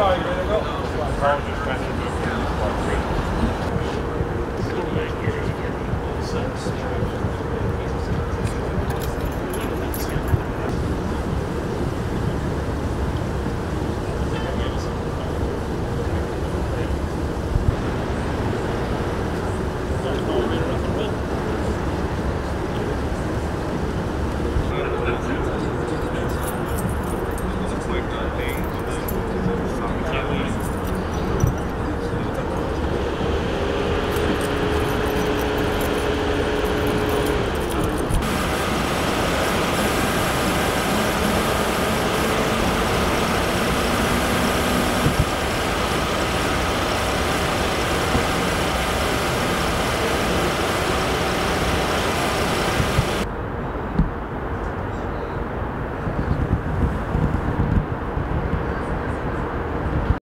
Sorry, you're gonna go.